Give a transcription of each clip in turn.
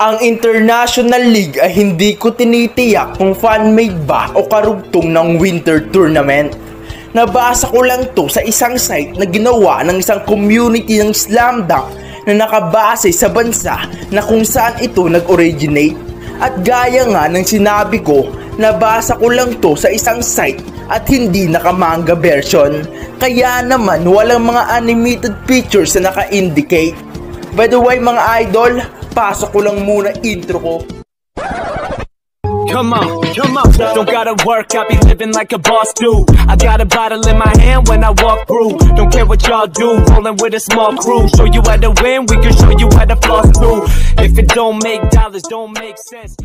Ang International League ay hindi ko tinitiyak kung fan-made ba o karugtong ng winter tournament. Nabasa ko lang to sa isang site na ginawa ng isang community ng slam dunk na nakabase sa bansa na kung saan ito nag-originate. At gaya nga ng sinabi ko, nabasa ko lang to sa isang site at hindi nakamanga version. Kaya naman walang mga animated pictures na naka-indicate. By the way mga idol, pasok ko lang muna intro ko. Come on, come on. Don't gotta work, I be living like a boss do. I got a bottle in my hand when I walk through. Don't care what y'all do, rolling with a small crew. Show you how to win, we can show you how to floss too. If it don't make dollars, don't make sense.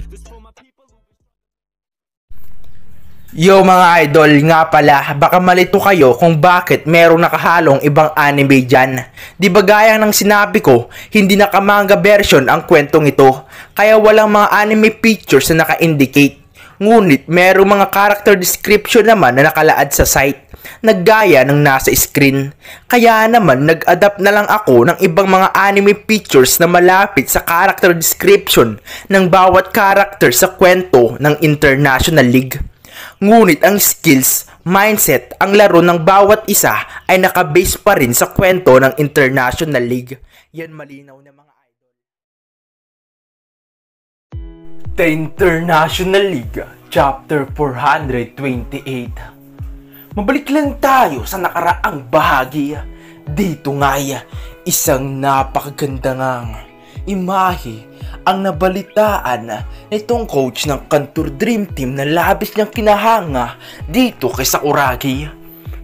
Yo mga idol, nga pala, baka malito kayo kung bakit merong nakahalong ibang anime dyan. Di ba gaya ng sinabi ko, hindi nakamanga version ang kwentong ito, kaya walang mga anime pictures na naka-indicate. Ngunit merong mga character description naman na nakalaad sa site, naggaya ng nasa screen. Kaya naman nag-adapt na lang ako ng ibang mga anime pictures na malapit sa character description ng bawat character sa kwento ng International League. Ngunit ang skills, mindset, ang laro ng bawat isa ay nakabase pa rin sa kwento ng International League. Yan malinaw na mga idol. The International League, Chapter 428 Mabalik lang tayo sa nakaraang bahagi. Dito nga'y isang napakagandang imahe ang nabalitaan nitong coach ng Kantur Dream Team na labis niyang kinahanga dito kay Sakuragi.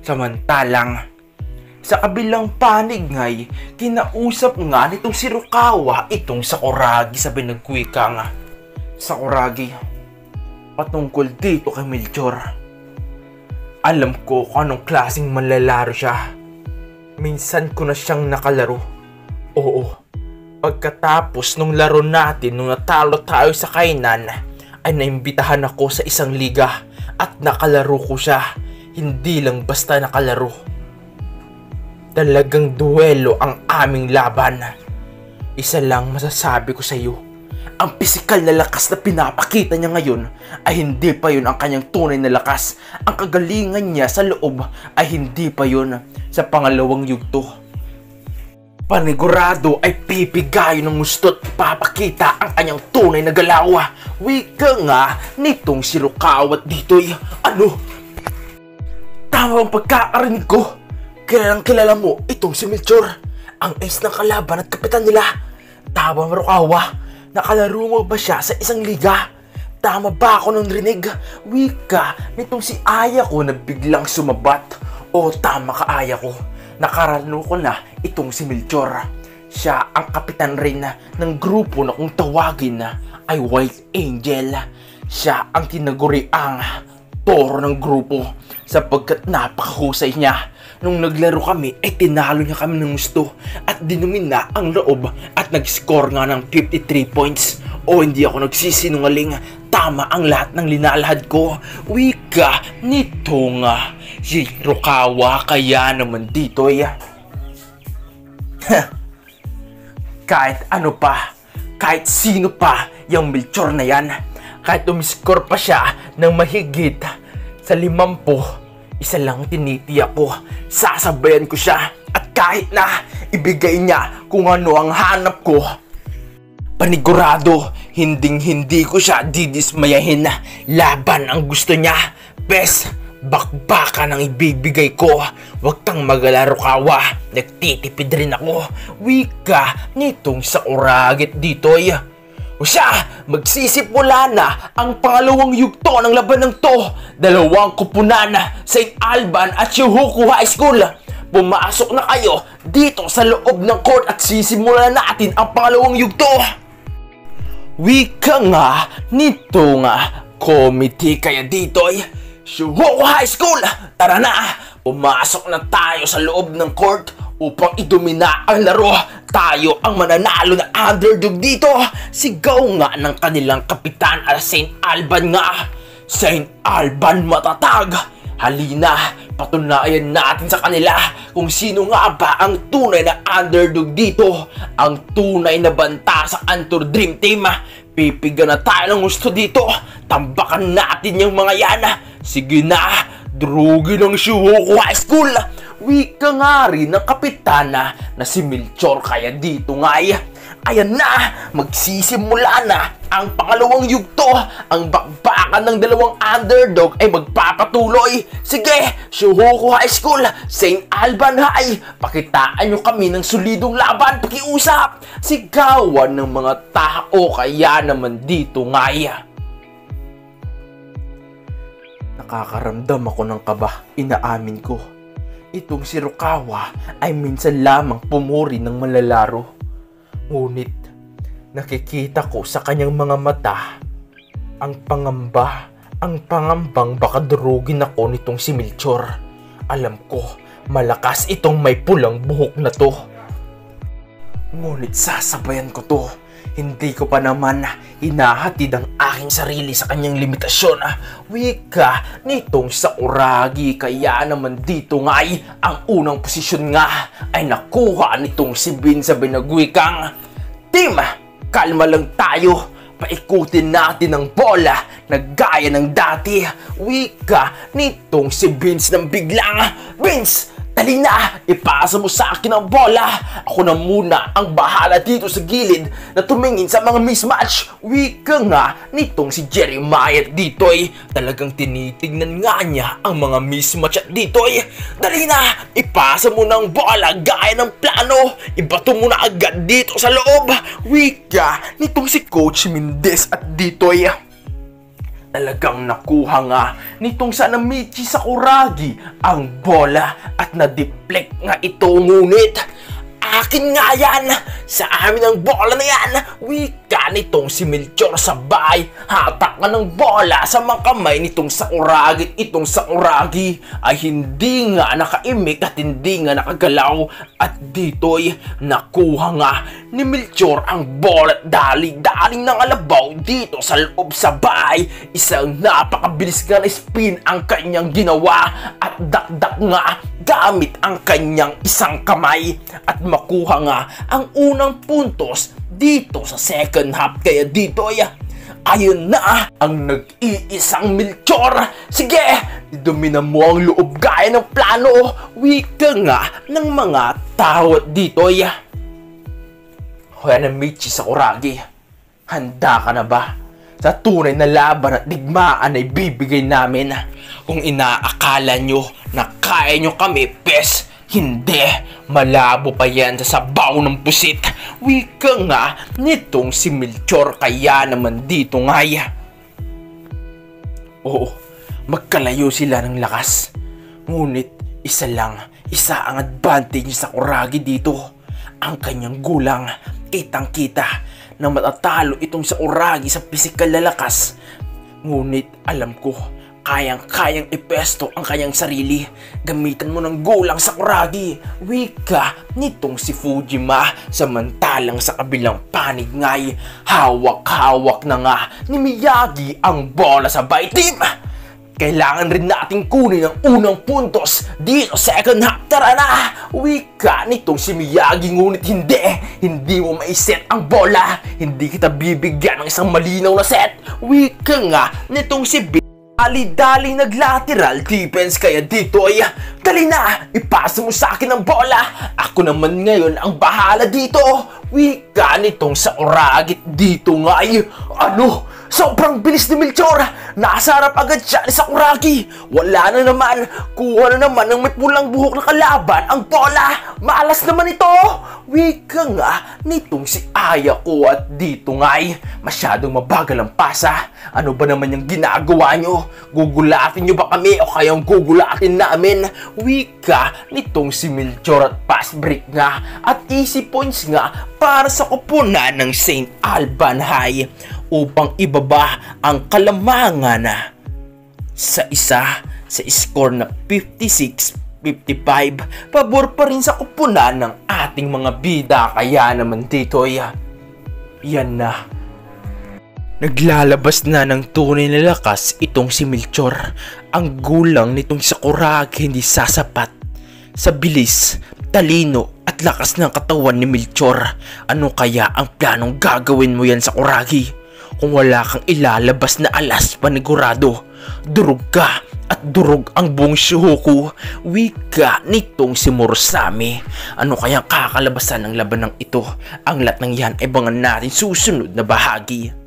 Samantalang, sa kabilang panig nga'y kinausap nga nitong si Rukawa itong Sakuragi sabi nagkwika nga. Sakuragi, patungkol dito kay Melchor. Alam ko kung anong klaseng manlalaro siya. Minsan ko na siyang nakalaro. Oo, Pagkatapos nung laro natin nung natalo tayo sa kainan, ay naimbitahan ako sa isang liga at nakalaro ko siya. Hindi lang basta nakalaro. Talagang duelo ang aming laban. Isa lang masasabi ko sa iyo. Ang pisikal na lakas na pinapakita niya ngayon ay hindi pa yun ang kanyang tunay na lakas. Ang kagalingan niya sa loob ay hindi pa yun sa pangalawang yugto panigurado ay pipigayo ng gusto't papakita ang kanyang tunay na galaw. Wika nga nitong si Rukawat dito'y ano? Tama ang pagkakarinig ko. Kilalang kilala mo itong si Melchor. Ang ace ng kalaban at kapitan nila. Tama ang Rukawa. Nakalaro mo ba siya sa isang liga? Tama ba ako ng rinig? Wika nitong si Aya ko na biglang sumabat. O tama ka Aya ko nakarano ko na itong si Melchor. Siya ang kapitan rin ng grupo na kung tawagin na ay White Angel. Siya ang tinaguriang toro ng grupo sapagkat napakahusay niya. Nung naglaro kami, ay tinalo niya kami ng gusto at dinumin na ang loob at nag-score nga ng 53 points. O hindi ako nagsisinungaling, tama ang lahat ng linalahad ko. Wika nito nga. Si Rukawa kaya naman dito ay kahit ano pa, kahit sino pa yung Melchor na yan, kahit umiscore pa siya ng mahigit sa limampo, isa lang tinitiyak ko, sasabayan ko siya at kahit na ibigay niya kung ano ang hanap ko, panigurado, hinding hindi ko siya didismayahin na laban ang gusto niya. Bes, bakbaka nang ibibigay ko. Huwag kang magalaro kawa. Nagtitipid rin ako. Wika nitong sa uragit dito'y. O siya, magsisimula na ang pangalawang yugto ng laban ng to. Dalawang kupunan, St. Alban at Yuhuku High School. Pumasok na kayo dito sa loob ng court at sisimulan natin ang pangalawang yugto. Wika nga nito nga committee kaya dito'y Shuhoku High School! Tara na! Pumasok na tayo sa loob ng court upang idumina ang laro. Tayo ang mananalo na underdog dito. Sigaw nga ng kanilang kapitan at St. Alban nga. St. Alban matatag. Halina, patunayan natin sa kanila kung sino nga ba ang tunay na underdog dito. Ang tunay na banta sa Antor Dream Team. Pipigyan na tayo ng gusto dito. Tambakan natin yung mga yan. Sige na, drugi ng Shuhoku High School. Wika nga rin ng kapitana na si Milchor kaya dito nga ay Ayan na! Magsisimula na ang pangalawang yugto! Ang bakbakan ng dalawang underdog ay magpapatuloy! Sige! Shuhoku High School! St. Alban High! Pakitaan nyo kami ng solidong laban! Pakiusap! Sigawan ng mga tao kaya naman dito nga Nakakaramdam ako ng kaba, inaamin ko. Itong si Rukawa ay minsan lamang pumuri ng malalaro Ngunit nakikita ko sa kanyang mga mata ang pangamba, ang pangambang baka durugin ako nitong si Melchor. Alam ko, malakas itong may pulang buhok na to. Ngunit sasabayan ko to. Hindi ko pa naman hinahatid ang aking sarili sa kanyang limitasyon. Wika nitong sa uragi kaya naman dito nga ay ang unang posisyon nga ay nakuha nitong si Bin sa binagwikang Team, kalma lang tayo. Paikutin natin ang bola na gaya ng dati. Wika nitong si Vince ng biglang. Vince, Dali na! Ipasa mo sa akin ang bola! Ako na muna ang bahala dito sa gilid na tumingin sa mga mismatch. Wika nga nitong si Jeremiah dito ay talagang tinitignan nga niya ang mga mismatch at dito ay dali na! Ipasa mo ng bola gaya ng plano! Ibato mo na agad dito sa loob! Wika nitong si Coach Mendez at dito ay Talagang nakuha nga nitong Sanamichi Sakuragi ang bola at na-deflect nga ito ngunit Akin nga yan! Sa amin ang bola na yan! Wika nitong si Melchor sa bahay. Hatak nga ng bola sa mga kamay nitong Sakuragi. Itong Sakuragi ay hindi nga nakaimik at hindi nga nakagalaw. At dito'y nakuha nga ni Melchor ang bola at dali-daling ng alabaw dito sa loob sa bahay. Isang napakabilis nga na spin ang kanyang ginawa at dakdak nga gamit ang kanyang isang kamay at makuha nga ang unang puntos dito sa second half kaya dito ay ayun na ang nag-iisang Melchor. Sige, dumina mo ang loob gaya ng plano. Wika nga ng mga tao dito ay Hoya na Michi sa Kuragi. Handa ka na ba? Sa tunay na laban at digmaan ay bibigay namin. Kung inaakala nyo na kaya nyo kami, pes, hindi, malabo pa yan sa sabaw ng pusit. Wika nga nitong si Melchor kaya naman dito nga ya. Oo, magkalayo sila ng lakas. Ngunit isa lang, isa ang advantage sa Kuragi dito. Ang kanyang gulang, kitang kita na matatalo itong sa Uragi sa pisikal na lakas. Ngunit alam ko kayang-kayang ipesto ang kanyang sarili. Gamitan mo ng gulang sa kuragi. Wika nitong si Fujima samantalang sa kabilang panig nga'y hawak-hawak na nga ni Miyagi ang bola sa by team. Kailangan rin nating kunin ang unang puntos dito second half. Tara na! Wika nitong si Miyagi ngunit hindi. Hindi mo maiset ang bola. Hindi kita bibigyan ng isang malinaw na set. Wika nga nitong si B Dali-dali naglateral defense kaya dito ay Dali na! Ipasa mo sa akin ang bola! Ako naman ngayon ang bahala dito! Wika nitong sa oragit dito nga ay Ano? Sobrang bilis ni Melchor! Nasa agad siya ni Sakuragi! Wala na naman! Kuha na naman ng may pulang buhok na kalaban ang bola! Malas naman ito! Wika nga nitong si Aya ko at dito nga ay masyadong mabagal ang pasa. Ano ba naman yung ginagawa nyo? Gugulatin nyo ba kami o kayang gugulatin namin? Wika nitong si Melchor at pass break nga at easy points nga para sa kupunan ng St. Alban High upang ibaba ang kalamangan sa isa sa score na 56-55 pabor pa rin sa kupunan ng ating mga bida kaya naman dito ya yan na Naglalabas na ng tunay na lakas itong si Melchor. Ang gulang nitong Sakuragi hindi sasapat. Sa bilis, talino at lakas ng katawan ni Melchor. Ano kaya ang planong gagawin mo yan sa Kuragi? Kung wala kang ilalabas na alas panigurado, durog ka at durog ang buong Shihoku. Wika nitong si Murasame. Ano kaya kakalabasan ng labanang ito? Ang lahat ng yan ay bangan natin susunod na bahagi.